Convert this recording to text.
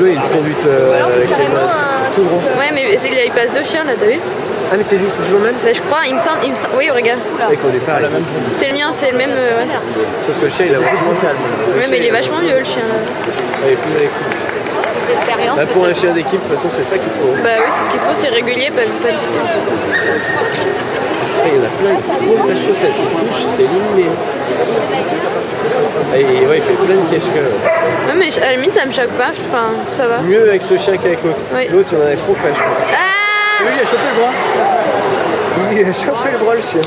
bleu, il prend but euh, alors, avec les carrément un Tout gros. euh, Ouais, mais c'est- il passe deux chiens là, t'as vu Ah, mais c'est lui, c'est toujours le même bah, Je crois, il me semble. Il me semble... Oui, regarde. Avec au départ, la même C'est le mien, c'est le même. euh, ouais. Sauf que le chien, il est vachement calme. Le Ouais, chien, mais il est vachement vieux le chien. là. Il est plus à l'écoute. d'expérience. Bah, pour un chien d'équipe, de toute façon, c'est ça qu'il faut. Bah oui, c'est ce qu'il faut, c'est régulier, pas, pas Après, il y en a plein qui font de la chaussette. Il touche, c'est éliminé. Et cache Ouais, mais à la limite, ça me choque pas. Enfin, ça va. Mieux avec ce chien qu'avec l'autre. Oui. L'autre, il en avait trop fait, je crois. Ah Lui, il a chopé le bras. Lui, il a chopé le bras, le chien.